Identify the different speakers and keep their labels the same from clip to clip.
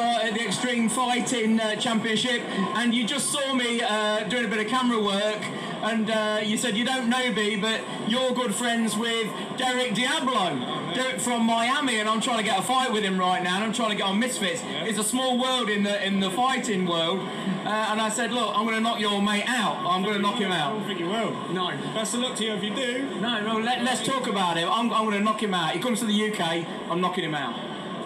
Speaker 1: at the Extreme Fighting uh, Championship, and you just saw me uh, doing a bit of camera work, and uh, you said you don't know me, but you're good friends with Derek Diablo, Derek from Miami, and I'm trying to get a fight with him right now, and I'm trying to get on Misfits. It's a small world in the in the fighting world, uh, and I said, look, I'm going to knock your mate out. I'm going to knock him out.
Speaker 2: I don't think you will.
Speaker 1: No.
Speaker 2: Best of luck to you if you do.
Speaker 1: No, no, let, let's talk about it. I'm, I'm going to knock him out. He comes to the UK, I'm knocking him out.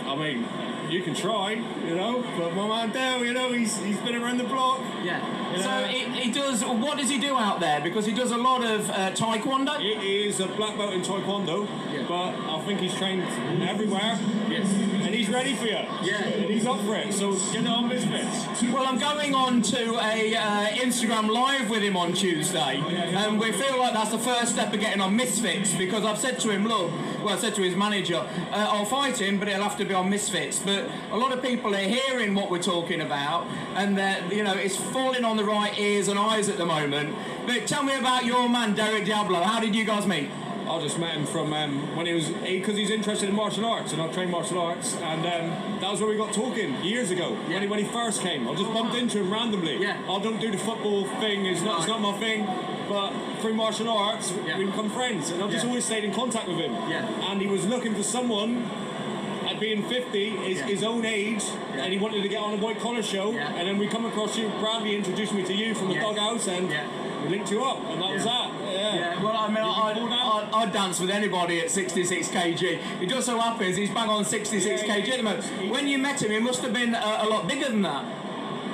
Speaker 2: I mean, you can try, you know, but my man Del, you know, he's he's been around the block.
Speaker 1: Yeah.
Speaker 2: You
Speaker 1: So he, he does. What does he do out there? Because he does a lot of uh, taekwondo.
Speaker 2: He is a black belt in Taekwondo,
Speaker 1: Yeah.
Speaker 2: but I think he's trained everywhere.
Speaker 1: Yes.
Speaker 2: And he's ready for you.
Speaker 1: Yeah.
Speaker 2: And he's up for it. So get it on Misfits.
Speaker 1: Well, I'm going on to a uh, Instagram live with him on Tuesday, and we feel like that's the first step of getting on Misfits because I've said to him, look, well, I said to his manager, uh, I'll fight him, but it'll have to be on Misfits. But a lot of people are hearing what we're talking about, and that you know it's falling on the right ears and eyes at the moment. But tell me about your man, Derek Diablo. How did you guys meet?
Speaker 2: I just met him from um, when he was because he's interested in martial arts and I train martial arts and um, that was where we got talking years ago when, he, when he first came. I just bumped into him randomly.
Speaker 1: Yeah.
Speaker 2: I don't do the football thing. It's not, it's not my thing. But through martial arts,
Speaker 1: Yeah.
Speaker 2: we become friends and I've just
Speaker 1: Yeah.
Speaker 2: always stayed in contact with him.
Speaker 1: Yeah.
Speaker 2: And he was looking for someone. Being 50, his,
Speaker 1: Yeah.
Speaker 2: his own age,
Speaker 1: Yeah.
Speaker 2: and he wanted to get on a white collar show.
Speaker 1: Yeah.
Speaker 2: And then we come across you. Bradley introduced me to you from the
Speaker 1: Yeah.
Speaker 2: doghouse, and we linked you up, and that was that. Yeah.
Speaker 1: Yeah, well, I mean, I'd,
Speaker 2: can pull down?
Speaker 1: I'd, I'd dance with anybody at 66 kg. It just so happens he's bang on 66
Speaker 2: Yeah,
Speaker 1: kg at the moment. When you met him, he must have been a, a lot bigger than that.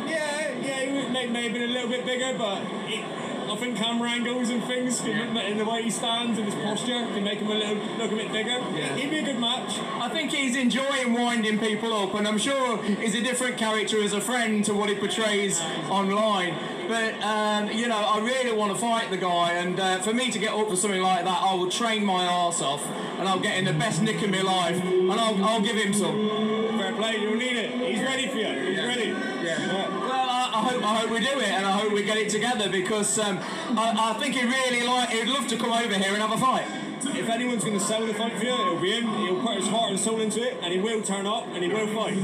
Speaker 2: Yeah, yeah, he may, may have been a little bit bigger, but it, I think camera angles and things, can- in the way he stands and his posture, can make him a little look a bit bigger.
Speaker 1: Yeah.
Speaker 2: He'd be a good match.
Speaker 1: I think he's enjoying winding people up, and I'm sure he's a different character as a friend to what he portrays online. But um, you know, I really want to fight the guy, and uh, for me to get up for something like that, I will train my arse off, and I'll get in the best nick of my life, and I'll, I'll give him some.
Speaker 2: Fair play, you'll need it. He's ready for you. He's
Speaker 1: Yeah.
Speaker 2: ready.
Speaker 1: Yeah. I hope I hope we do it, and I hope we get it together because um, I, I think he really like. He'd love to come over here and have a fight.
Speaker 2: If anyone's going to sell the fight for you, it'll be him. He'll put his heart and soul into it, and he will turn up, and he will fight.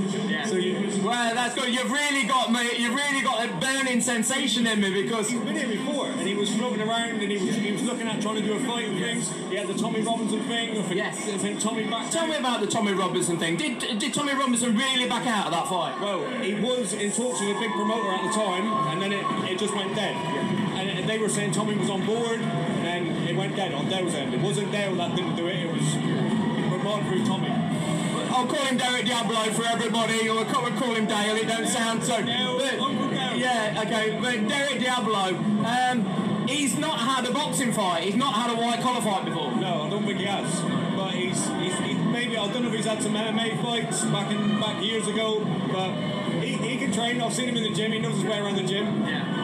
Speaker 2: So you,
Speaker 1: Well, that's good. You've really got me. You've really got a burning sensation in me because
Speaker 2: He's been here before, and he was floating around, and he was he was looking at trying to do a fight and things. He had the Tommy Robinson thing. I think,
Speaker 1: Yes.
Speaker 2: I think Tommy back.
Speaker 1: Tell me about the Tommy Robinson thing. Did did Tommy Robinson really back out of that fight?
Speaker 2: Well, he was in talks with a big promoter at the time, and then it, it just went dead. And they were saying Tommy was on board, and it went dead on Del's end. It wasn't Del that didn't do it, it was Ramon through Tommy.
Speaker 1: I'll call him Derek Diablo for everybody, or I'll call him Del. It don't sound so.
Speaker 2: Del,
Speaker 1: But- yeah, okay. But Derek Diablo, um, he's not had a boxing fight. He's not had a white collar fight before.
Speaker 2: No, I don't think he has. But he's, he's, he's maybe, I don't know if he's had some MMA fights back in back years ago, but he, he can train. I've seen him in the gym, he knows his way around the gym.
Speaker 1: Yeah.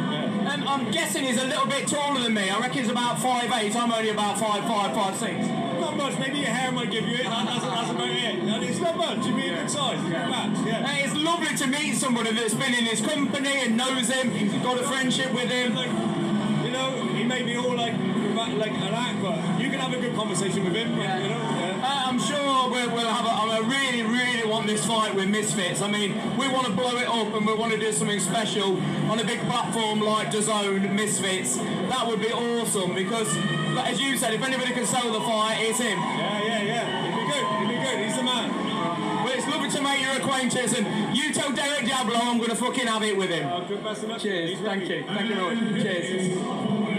Speaker 1: Um, I'm guessing he's a little bit taller than me. I reckon he's about five eight. I'm only about five five, five six.
Speaker 2: Not much, maybe your hair might give you it, that, that's, that's about it. And it's not much, you'd be a good size, good match, yeah.
Speaker 1: Hey, it's lovely to meet somebody that's been in his company and knows him, He's got a friendship with him.
Speaker 2: like, you know, he may be all like like an act, but you can have a good conversation with him.
Speaker 1: Yeah.
Speaker 2: You know, yeah.
Speaker 1: Uh, I'm sure we'll, we'll have a, I really, really want this fight with Misfits. I mean, we want to blow it up and we want to do something special on a big platform like DAZN, Misfits. That would be awesome because, like, as you said, if anybody can sell the fight, it's him.
Speaker 2: yeah, yeah, yeah. He'd be good. He'd be good. He's the man.
Speaker 1: Well, it's lovely to make your acquaintance and you tell Derek Diablo I'm going to fucking have it with him.
Speaker 2: Uh, good best of luck.
Speaker 1: Cheers, thank you, thank you very much. Cheers.